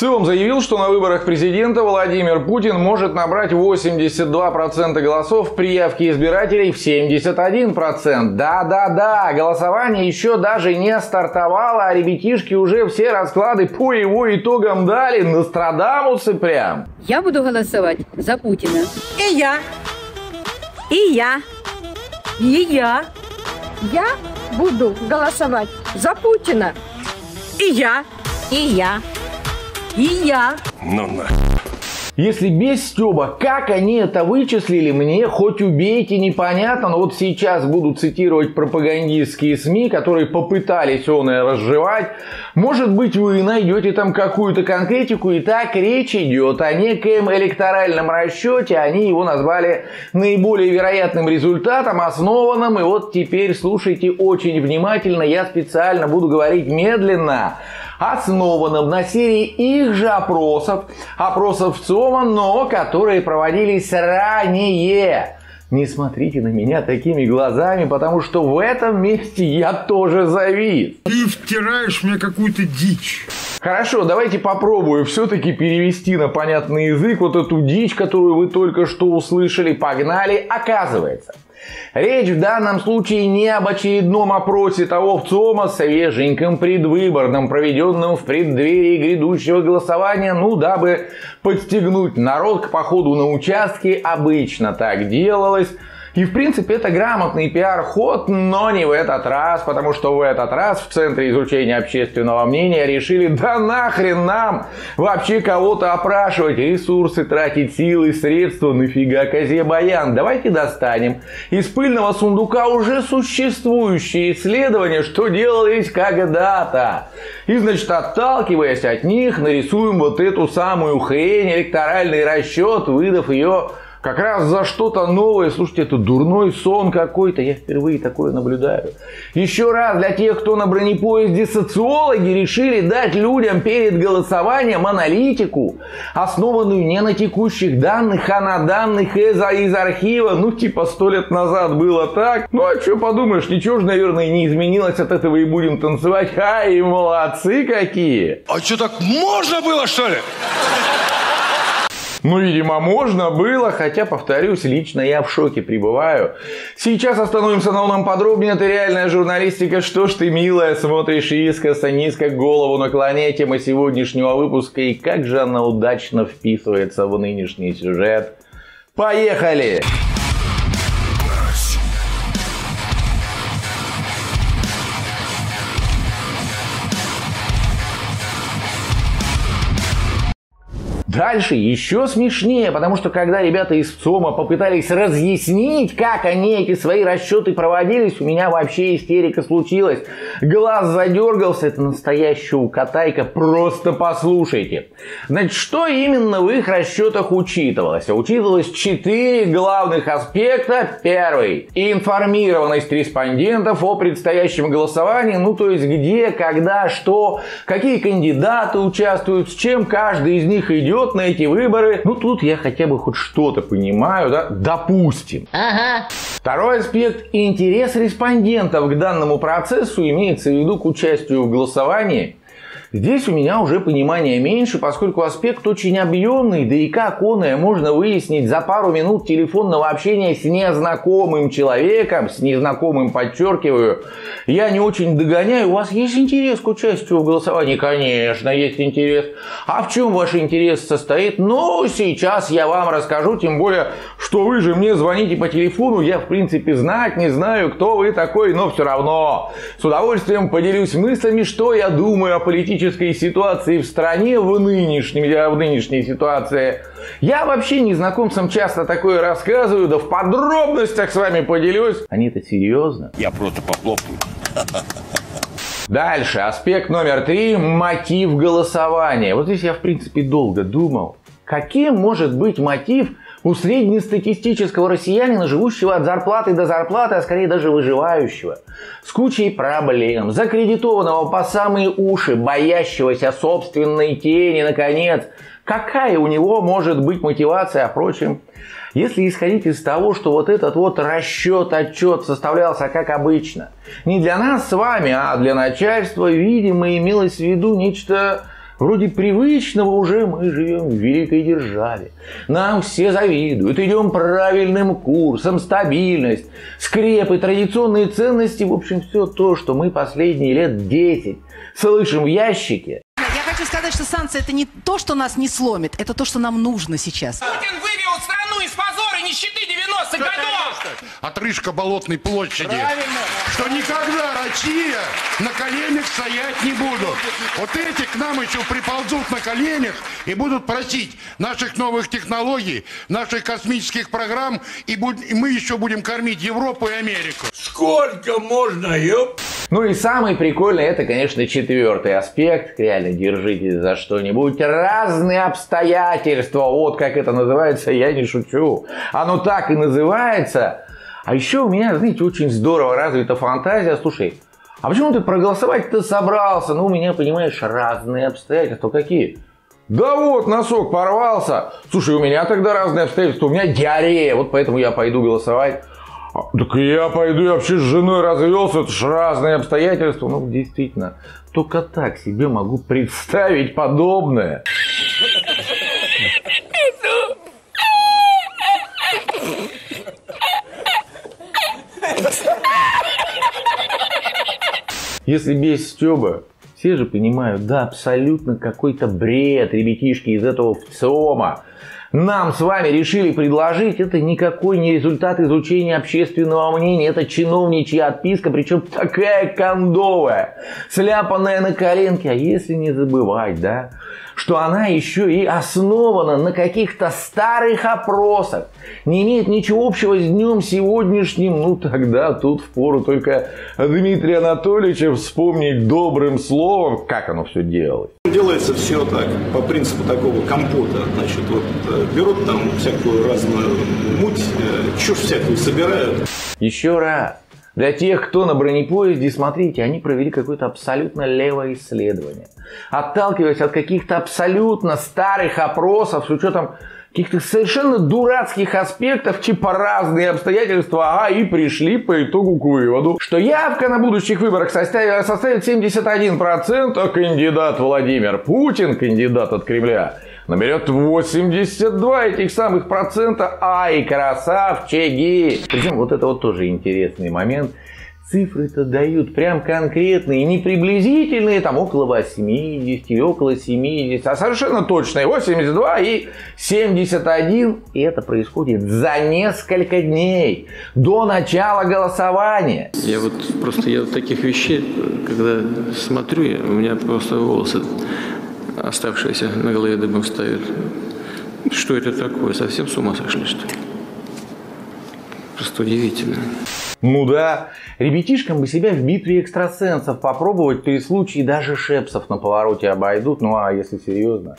ЦИОМ заявил, что на выборах президента Владимир Путин может набрать 82% голосов при явке избирателей в 71%. Да-да-да, голосование еще даже не стартовало, а ребятишки уже все расклады по его итогам дали. Нострадамусы прям. Я буду голосовать за Путина. И я. И я. И я. Я буду голосовать за Путина. И я. И я. И я. Ну на. Если без Стеба, как они это вычислили, мне хоть убейте, непонятно, но вот сейчас буду цитировать пропагандистские СМИ, которые попытались он и разжевать. Может быть, вы найдете там какую-то конкретику, и так речь идет о некоем электоральном расчете, они его назвали наиболее вероятным результатом, основанным, и вот теперь слушайте очень внимательно, я специально буду говорить медленно основанном на серии их же опросов, опросов ЦИОМа, но которые проводились ранее. Не смотрите на меня такими глазами, потому что в этом месте я тоже завис. Ты втираешь мне какую-то дичь. Хорошо, давайте попробую все-таки перевести на понятный язык вот эту дичь, которую вы только что услышали. Погнали. Оказывается, Речь в данном случае не об очередном опросе того в ЦОМа, свеженьком предвыборном, проведенном в преддверии грядущего голосования, ну, дабы подстегнуть народ к походу на участки, обычно так делалось, и в принципе это грамотный пиар-ход, но не в этот раз, потому что в этот раз в Центре изучения общественного мнения решили, да нахрен нам вообще кого-то опрашивать, ресурсы тратить, силы, средства, нафига козе баян. Давайте достанем из пыльного сундука уже существующие исследования, что делались когда-то. И, значит, отталкиваясь от них, нарисуем вот эту самую хрень, электоральный расчет, выдав ее как раз за что-то новое. Слушайте, это дурной сон какой-то. Я впервые такое наблюдаю. Еще раз, для тех, кто на бронепоезде социологи решили дать людям перед голосованием аналитику, основанную не на текущих данных, а на данных из, из архива. Ну, типа, сто лет назад было так. Ну, а что подумаешь, ничего же, наверное, не изменилось от этого и будем танцевать. Ай, молодцы какие! А что так можно было, что ли? Ну, видимо, можно было, хотя, повторюсь, лично я в шоке пребываю. Сейчас остановимся на новом подробнее. Это реальная журналистика. Что ж ты, милая, смотришь искоса, низко голову наклоняя тема сегодняшнего выпуска. И как же она удачно вписывается в нынешний сюжет. Поехали! Поехали! Дальше еще смешнее, потому что когда ребята из ЦОМа попытались разъяснить, как они эти свои расчеты проводились, у меня вообще истерика случилась. Глаз задергался, это настоящая укатайка, просто послушайте. Значит, что именно в их расчетах учитывалось? Учитывалось четыре главных аспекта. Первый – информированность респондентов о предстоящем голосовании, ну то есть где, когда, что, какие кандидаты участвуют, с чем каждый из них идет, идет на эти выборы, ну тут я хотя бы хоть что-то понимаю, да, допустим. Ага. Второй аспект – интерес респондентов к данному процессу имеется в виду к участию в голосовании Здесь у меня уже понимания меньше, поскольку аспект очень объемный, да и как он и можно выяснить за пару минут телефонного общения с незнакомым человеком, с незнакомым, подчеркиваю, я не очень догоняю. У вас есть интерес к участию в голосовании? Конечно, есть интерес. А в чем ваш интерес состоит? Ну, сейчас я вам расскажу, тем более, что вы же мне звоните по телефону, я в принципе знать не знаю, кто вы такой, но все равно с удовольствием поделюсь мыслями, что я думаю о политическом политической ситуации в стране в, нынешнем, в нынешней ситуации. Я вообще незнакомцам часто такое рассказываю, да в подробностях с вами поделюсь. Они это серьезно? Я просто похлопаю. Дальше, аспект номер три – мотив голосования. Вот здесь я, в принципе, долго думал. Каким может быть мотив у среднестатистического россиянина, живущего от зарплаты до зарплаты, а скорее даже выживающего, с кучей проблем, закредитованного по самые уши, боящегося собственной тени, наконец, какая у него может быть мотивация, впрочем, если исходить из того, что вот этот вот расчет, отчет составлялся как обычно, не для нас с вами, а для начальства, видимо, имелось в виду нечто Вроде привычного уже мы живем в великой державе. Нам все завидуют, идем правильным курсом, стабильность, скрепы, традиционные ценности, в общем, все то, что мы последние лет 10 слышим в ящике. Я хочу сказать, что санкции это не то, что нас не сломит, это то, что нам нужно сейчас. Путин вывел страну из позора и нищеты 90-х годов! Отрыжка Болотной площади, что никогда Россия на коленях стоять не будут. Вот эти к нам еще приползут на коленях и будут просить наших новых технологий, наших космических программ, и, буд- и мы еще будем кормить Европу и Америку. Сколько можно, ёп? Ну и самый прикольный, это, конечно, четвертый аспект. Реально, держитесь за что-нибудь. Разные обстоятельства. Вот как это называется, я не шучу. Оно так и называется. А еще у меня, знаете, очень здорово развита фантазия. Слушай, а почему ты проголосовать-то собрался? Ну, у меня, понимаешь, разные обстоятельства. Какие? Да вот, носок порвался. Слушай, у меня тогда разные обстоятельства. У меня диарея. Вот поэтому я пойду голосовать. А, Так я пойду, я вообще с женой развелся, это ж разные обстоятельства. Ну, действительно, только так себе могу представить подобное. Если без Стеба, все же понимают, да, абсолютно какой-то бред, ребятишки из этого ВЦИОМа. Нам с вами решили предложить, это никакой не результат изучения общественного мнения, это чиновничья отписка, причем такая кондовая, сляпанная на коленке. А если не забывать, да, что она еще и основана на каких-то старых опросах, не имеет ничего общего с днем сегодняшним, ну тогда тут впору только Дмитрия Анатольевича вспомнить добрым словом, как оно все делалось. Делается все так, по принципу такого компота. Значит, вот э, берут там всякую разную муть, э, чушь всякую собирают. Еще раз. Для тех, кто на бронепоезде, смотрите, они провели какое-то абсолютно левое исследование. Отталкиваясь от каких-то абсолютно старых опросов с учетом каких-то совершенно дурацких аспектов, типа разные обстоятельства, ага, и пришли по итогу к выводу, что явка на будущих выборах составит, составит 71%, а кандидат Владимир Путин, кандидат от Кремля, наберет 82 этих самых процента. Ай, красавчики! Причем вот это вот тоже интересный момент. Цифры-то дают прям конкретные, не приблизительные, там около 80 или около 70, а совершенно точные 82 и 71. И это происходит за несколько дней до начала голосования. Я вот просто я вот таких вещей, когда смотрю, у меня просто волосы оставшиеся на голове дыбом встают. Что это такое? Совсем с ума сошли, что ли? Просто удивительно. Ну да, ребятишкам бы себя в битве экстрасенсов попробовать, при случае даже шепсов на повороте обойдут, ну а если серьезно.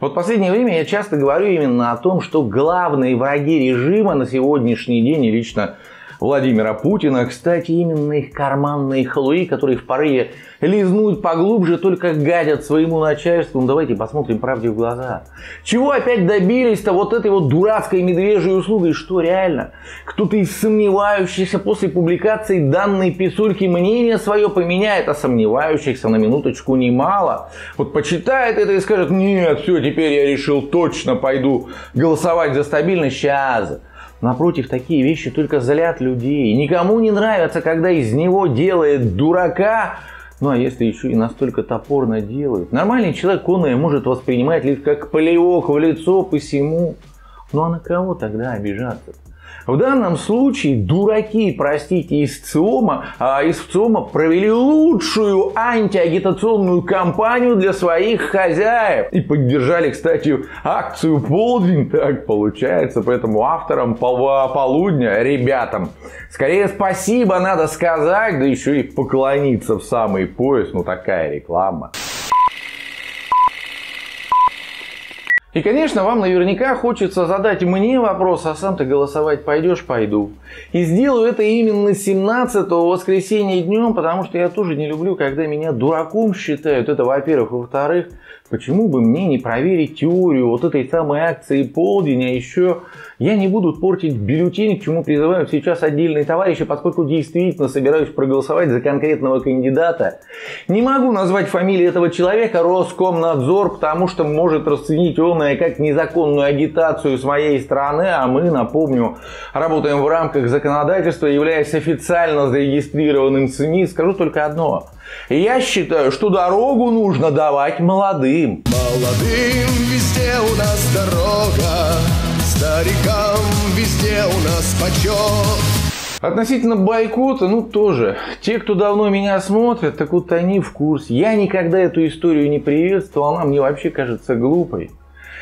Вот в последнее время я часто говорю именно о том, что главные враги режима на сегодняшний день и лично Владимира Путина, кстати, именно их карманные халуи, которые в порыве лизнуть поглубже, только гадят своему начальству. Ну давайте посмотрим правде в глаза. Чего опять добились-то вот этой вот дурацкой медвежьей услугой? Что реально? Кто-то из сомневающихся после публикации данной писульки мнение свое поменяет, а сомневающихся на минуточку немало. Вот почитает это и скажет, нет, все, теперь я решил точно пойду голосовать за стабильность. Сейчас. Напротив, такие вещи только злят людей. Никому не нравится, когда из него делает дурака. Ну а если еще и настолько топорно делают. Нормальный человек он может воспринимать лишь как плевок в лицо посему. Ну а на кого тогда обижаться? В данном случае дураки, простите, из ЦИОМа, а из ЦИОМа провели лучшую антиагитационную кампанию для своих хозяев. И поддержали, кстати, акцию «Полдень». Так получается. Поэтому авторам пол- полудня, ребятам, скорее спасибо надо сказать, да еще и поклониться в самый пояс. Ну такая реклама. И, конечно, вам наверняка хочется задать мне вопрос, а сам ты голосовать пойдешь? Пойду. И сделаю это именно 17 воскресенья днем, потому что я тоже не люблю, когда меня дураком считают. Это во-первых. Во-вторых, почему бы мне не проверить теорию вот этой самой акции полдень, а еще я не буду портить бюллетень, к чему призывают сейчас отдельные товарищи, поскольку действительно собираюсь проголосовать за конкретного кандидата. Не могу назвать фамилию этого человека Роскомнадзор, потому что может расценить он как незаконную агитацию с моей стороны, а мы, напомню, работаем в рамках законодательства, являясь официально зарегистрированным СМИ. Скажу только одно. Я считаю, что дорогу нужно давать молодым. Молодым везде у нас дорога. Старикам везде у нас почет. Относительно бойкота, ну тоже. Те, кто давно меня смотрят, так вот они в курсе. Я никогда эту историю не приветствовал, она мне вообще кажется глупой.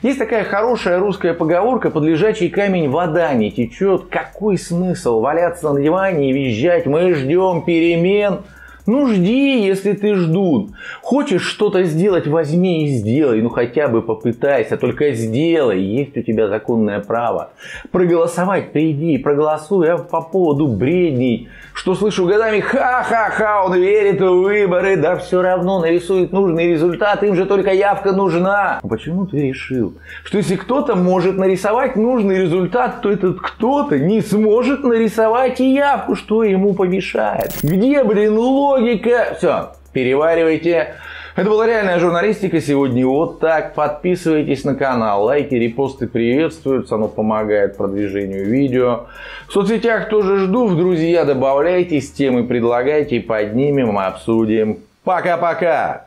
Есть такая хорошая русская поговорка «под лежачий камень вода не течет». Какой смысл валяться на диване и визжать «мы ждем перемен»? Ну жди, если ты ждут. Хочешь что-то сделать, возьми и сделай. Ну хотя бы попытайся, только сделай. Есть у тебя законное право. Проголосовать приди, проголосуй а по поводу бредней. Что слышу годами, ха-ха-ха, он верит в выборы. Да все равно нарисует нужный результат, им же только явка нужна. А почему ты решил, что если кто-то может нарисовать нужный результат, то этот кто-то не сможет нарисовать и явку, что ему помешает? Где, блин, логика? Логика. Все, переваривайте. Это была реальная журналистика. Сегодня вот так. Подписывайтесь на канал. Лайки, репосты приветствуются. Оно помогает продвижению видео. В соцсетях тоже жду. В друзья добавляйтесь. Темы предлагайте. Поднимем, обсудим. Пока-пока.